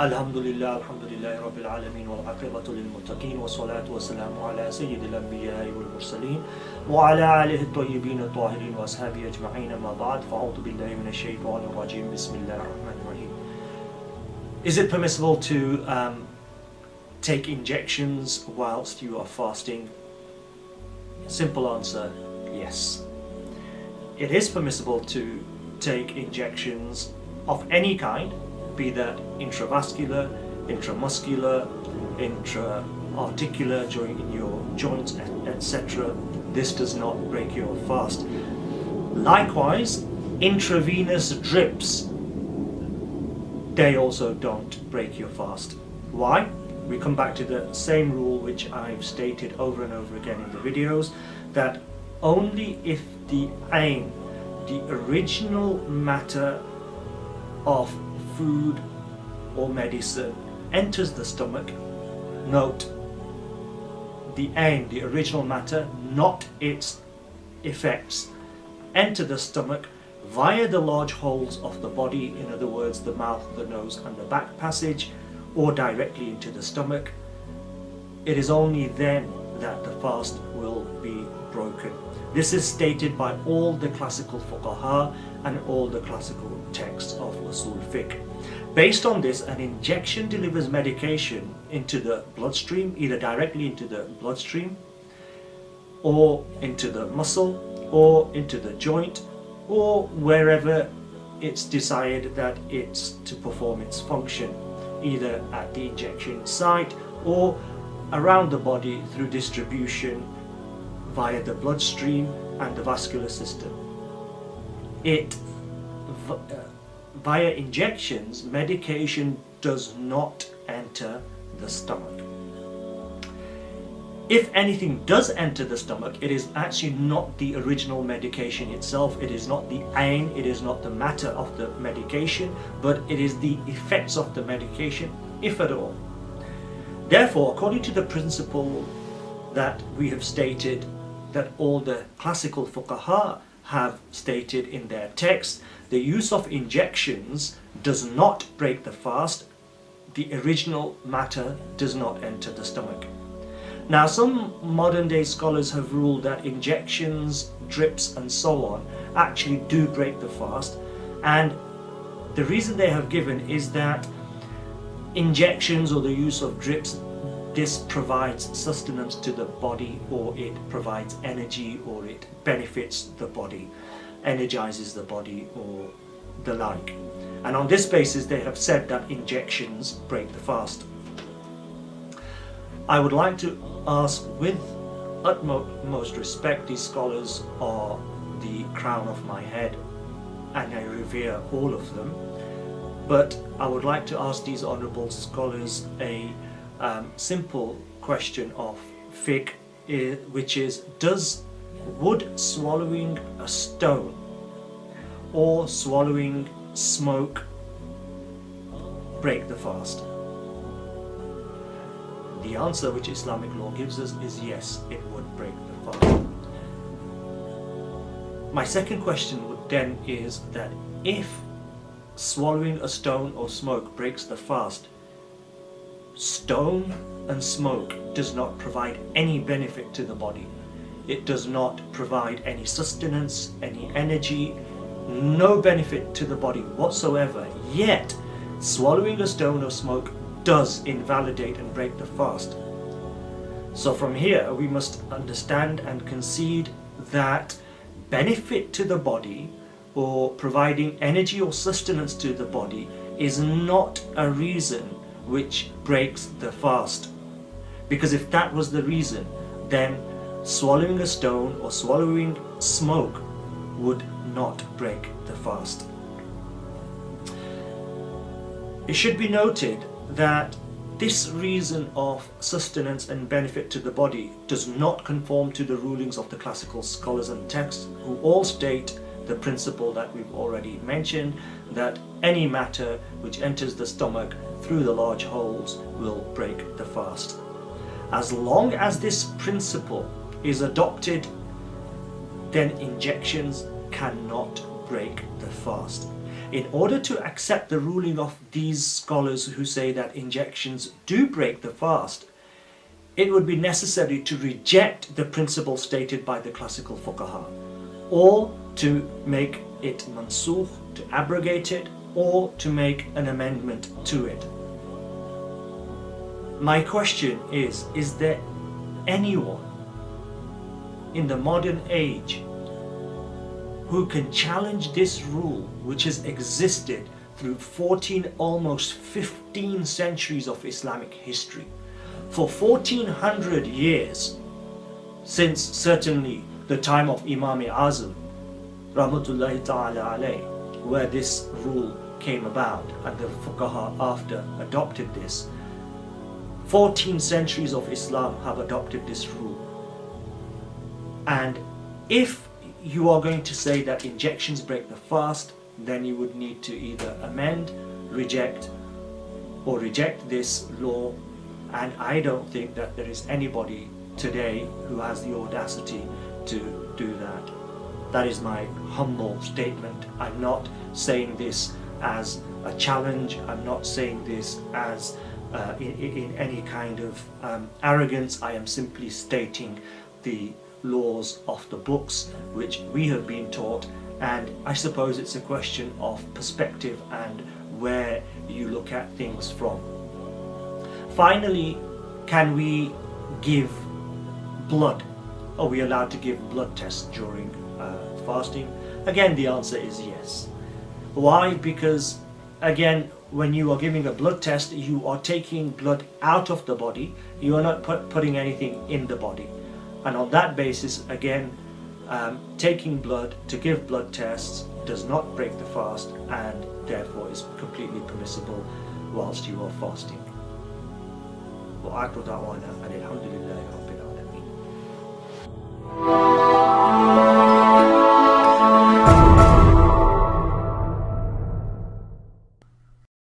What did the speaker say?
الحمد لله الحمد لله رب العالمين والعاقبة للمتقين والصلاة والسلام على سيد الأنبياء والمرسلين وعلى آله الطيبين الطاهرين وأصحابه أجمعين ما بعد فأعوذ بالله من الشيطان الرجيم بسم الله الرحمن الرحيم Is it permissible to um, take injections whilst you are fasting? Simple answer, yes. It is permissible to take injections of any kind be that intravascular, intramuscular, intra-articular during in your joints, etc. This does not break your fast. Likewise, intravenous drips, they also don't break your fast. Why? We come back to the same rule which I've stated over and over again in the videos, that only if the ain, the original matter of food or medicine enters the stomach, note the ain, the original matter, not its effects, enter the stomach via the large holes of the body, in other words, the mouth, the nose, and the back passage, or directly into the stomach. It is only then that the fast will be broken. This is stated by all the classical fuqaha and all the classical texts of Usul Fiqh. Based on this, an injection delivers medication into the bloodstream, either directly into the bloodstream, or into the muscle, or into the joint, or wherever it's desired that it's to perform its function, either at the injection site or around the body through distribution via the bloodstream and the vascular system. It uh, via injections, medication does not enter the stomach. If anything does enter the stomach, it is actually not the original medication itself, it is not the ain, it is not the matter of the medication, but it is the effects of the medication, if at all. Therefore, according to the principle that we have stated that all the classical fuqaha have stated in their texts, the use of injections does not break the fast. The original matter does not enter the stomach. Now some modern day scholars have ruled that injections, drips and so on actually do break the fast and the reason they have given is that injections or the use of drips this provides sustenance to the body or it provides energy or it benefits the body, energizes the body or the like. And on this basis they have said that injections break the fast. I would like to ask with utmost respect these scholars are the crown of my head and I revere all of them but I would like to ask these honourable scholars a um, simple question of fiqh, which is does would swallowing a stone or swallowing smoke break the fast? The answer which Islamic law gives us is yes, it would break the fast. My second question then is that if swallowing a stone or smoke breaks the fast, Stone and smoke does not provide any benefit to the body. It does not provide any sustenance, any energy, no benefit to the body whatsoever. Yet, swallowing a stone or smoke does invalidate and break the fast. So from here, we must understand and concede that benefit to the body or providing energy or sustenance to the body is not a reason which breaks the fast. Because if that was the reason, then swallowing a stone or swallowing smoke would not break the fast. It should be noted that this reason of sustenance and benefit to the body does not conform to the rulings of the classical scholars and texts who all state the principle that we've already mentioned that any matter which enters the stomach through the large holes will break the fast. As long as this principle is adopted, then injections cannot break the fast. in order to accept the ruling of these scholars who say that injections do break the fast, it would be necessary to reject the principle stated by the classical fuqaha, or to make it mansukh, to abrogate it, or to make an amendment to it. My question is, is there anyone in the modern age who can challenge this rule which has existed through 14, almost 15 centuries of Islamic history. For 1400 years, since certainly the time of Imam Azam, Rahmatullahi Ta'ala alayh, where this rule came about and the Fuqaha after adopted this, 14 centuries of Islam have adopted this rule. And if you are going to say that injections break the fast, then you would need to either amend, reject, or reject this law. And I don't think that there is anybody today who has the audacity to do that. That is my humble statement. I'm not saying this as a challenge. I'm not saying this as uh, in, in, any kind of um, arrogance. I am simply stating the laws of the books which we have been taught and I suppose it's a question of perspective and where you look at things from. Finally, can we give blood? Are we allowed to give blood tests during uh, fasting? Again, the answer is yes. Why? Because again, when you are giving a blood test, you are taking blood out of the body. You are not put, putting anything in the body. And on that basis, again, um, taking blood to give blood tests does not break the fast and therefore is completely permissible whilst you are fasting. وآخر دعوانا أن الحمد لله رب العالمين